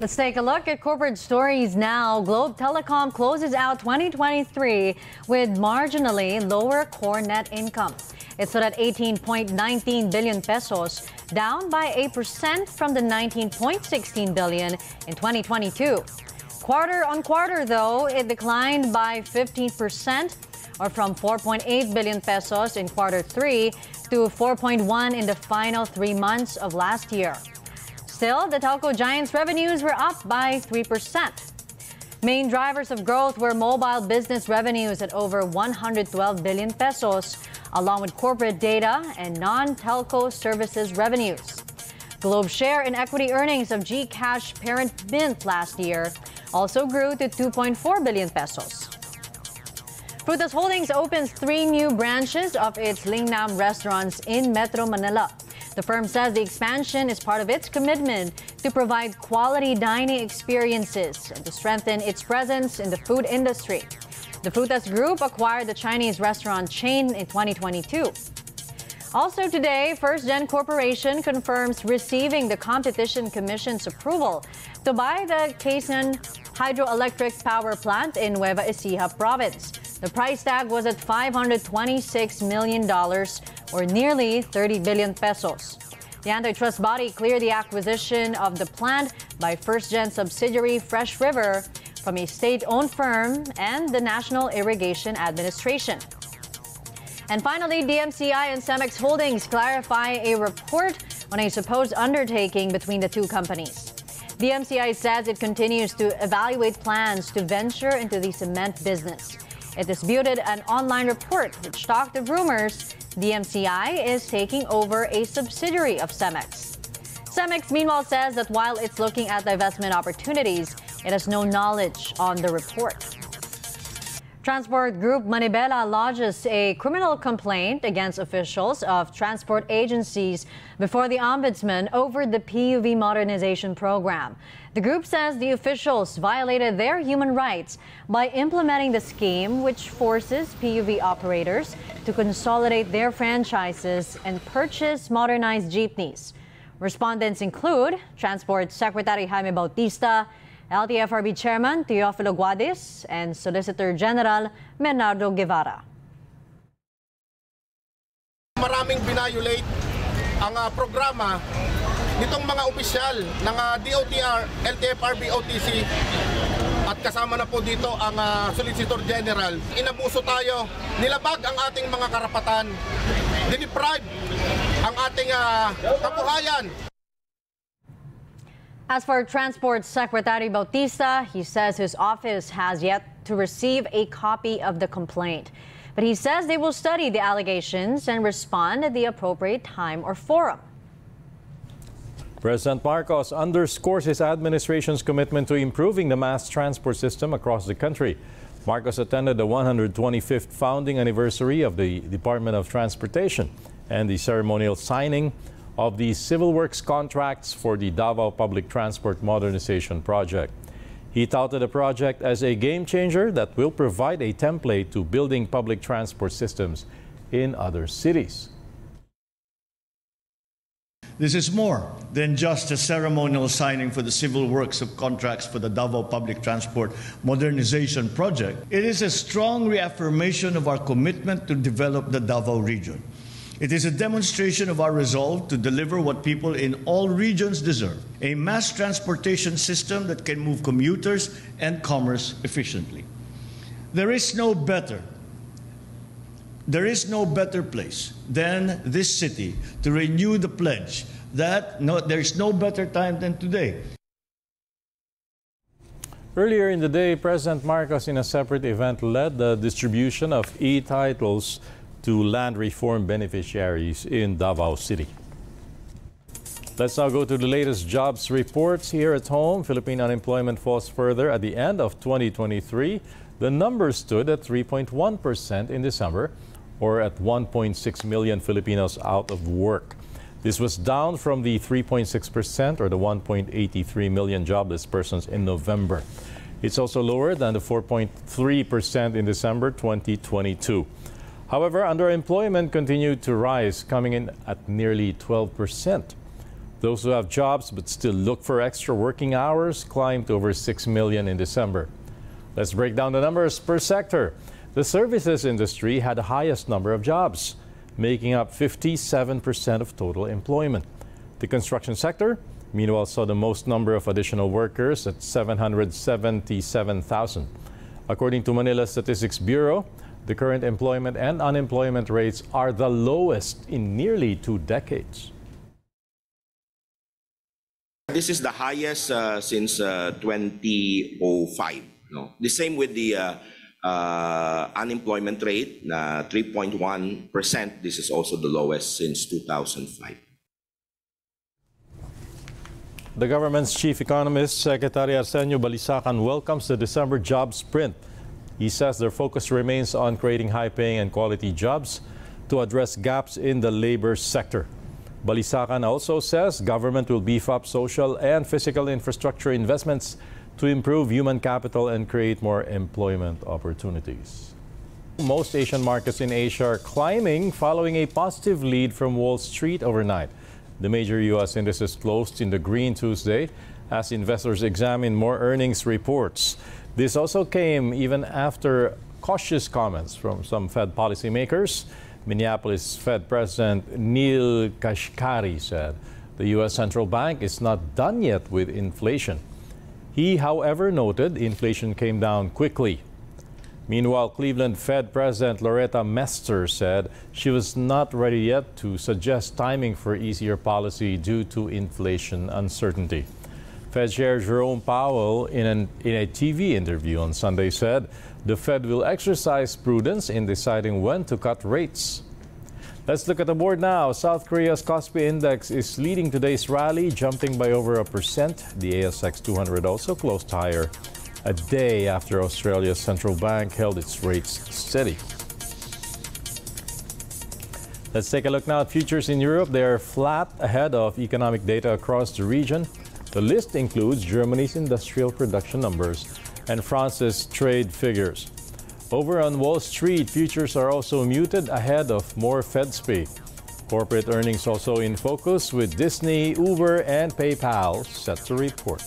Let's take a look at corporate stories now. Globe Telecom closes out 2023 with marginally lower core net income. It stood at 18.19 billion pesos, down by 8% from the 19.16 billion in 2022. Quarter on quarter, though, it declined by 15%, or from 4.8 billion pesos in quarter three to 4.1 in the final three months of last year. Still, the telco giant's revenues were up by 3%. Main drivers of growth were mobile business revenues at over 112 billion pesos, along with corporate data and non-telco services revenues. Globe's share in equity earnings of GCash parent Mynt last year also grew to 2.4 billion pesos. Frutas Holdings opens three new branches of its Lingnam restaurants in Metro Manila. The firm says the expansion is part of its commitment to provide quality dining experiences and to strengthen its presence in the food industry. The Frutas Group acquired the Chinese restaurant chain in 2022. Also today, First Gen Corporation confirms receiving the Competition Commission's approval to buy the Quezon hydroelectric power plant in Nueva Ecija province. The price tag was at $526 million or nearly 30 billion pesos. The antitrust body cleared the acquisition of the plant by First Gen subsidiary Fresh River from a state-owned firm and the National Irrigation Administration. And finally, DMCI and Cemex Holdings clarify a report on a supposed undertaking between the two companies. DMCI says it continues to evaluate plans to venture into the cement business. It disputed an online report which talked of rumors DMCI is taking over a subsidiary of Cemex. Cemex, meanwhile, says that while it's looking at divestment opportunities, it has no knowledge on the report. Transport Group Manibela lodges a criminal complaint against officials of transport agencies before the Ombudsman over the PUV modernization program. The group says the officials violated their human rights by implementing the scheme, which forces PUV operators to consolidate their franchises and purchase modernized jeepneys. Respondents include Transport Secretary Jaime Bautista, LTFRB Chairman Teofilo Guadis, and Solicitor General Bernardo Guevara. Maraming binayolate ang uh, programa nitong mga opisyal ng uh, DOTR, LTFRB, OTC at kasama na po dito ang uh, Solicitor General. Inabuso tayo, nilabag ang ating mga karapatan, diniprive ang ating uh, kabuhayan. As for Transport Secretary Bautista, he says his office has yet to receive a copy of the complaint. But he says they will study the allegations and respond at the appropriate time or forum. President Marcos underscores his administration's commitment to improving the mass transport system across the country. Marcos attended the 125th founding anniversary of the Department of Transportation and the ceremonial signing of the civil works contracts for the Davao Public Transport Modernization Project. He touted the project as a game changer that will provide a template to building public transport systems in other cities. This is more than just a ceremonial signing for the civil works of contracts for the Davao Public Transport Modernization Project. It is a strong reaffirmation of our commitment to develop the Davao region. It is a demonstration of our resolve to deliver what people in all regions deserve a mass transportation system that can move commuters and commerce efficiently. There is no better there is no better place than this city to renew the pledge that no, there's no better time than today. Earlier in the day, President Marcos, in a separate event, led the distribution of e-titles to land reform beneficiaries in Davao City. Let's now go to the latest jobs reports here at home. Philippine unemployment falls further at the end of 2023. The number stood at 3.1% in December, or at 1.6 million Filipinos out of work. This was down from the 3.6% or the 1.83 million jobless persons in November. It's also lower than the 4.3% in December 2022. However, underemployment continued to rise, coming in at nearly 12%. Those who have jobs but still look for extra working hours climbed over 6 million in December. Let's break down the numbers per sector. The services industry had the highest number of jobs, making up 57% of total employment. The construction sector, meanwhile, saw the most number of additional workers at 777,000. According to Manila Statistics Bureau, the current employment and unemployment rates are the lowest in nearly two decades. This is the highest uh, since uh, 2005. No? The same with the uh, uh, unemployment rate, na 3.1%. This is also the lowest since 2005. The government's chief economist, Secretary Arsenio Balisacan, welcomes the December job sprint. He says their focus remains on creating high-paying and quality jobs to address gaps in the labor sector. Balisacan also says government will beef up social and physical infrastructure investments to improve human capital and create more employment opportunities. Most Asian markets in Asia are climbing following a positive lead from Wall Street overnight. The major U.S. indices closed in the green Tuesday as investors examine more earnings reports. This also came even after cautious comments from some Fed policymakers. Minneapolis Fed President Neel Kashkari said the U.S. Central Bank is not done yet with inflation. He, however, noted inflation came down quickly. Meanwhile, Cleveland Fed President Loretta Mester said she was not ready yet to suggest timing for easier policy due to inflation uncertainty. Fed Chair Jerome Powell, in, an, in a TV interview on Sunday, said the Fed will exercise prudence in deciding when to cut rates. Let's look at the board now. South Korea's Kospi Index is leading today's rally, jumping by over a percent. The ASX 200 also closed higher a day after Australia's central bank held its rates steady. Let's take a look now at futures in Europe. They are flat ahead of economic data across the region. The list includes Germany's industrial production numbers and France's trade figures. Over on Wall Street, futures are also muted ahead of more Fed speak. Corporate earnings also in focus with Disney, Uber, and PayPal set to report.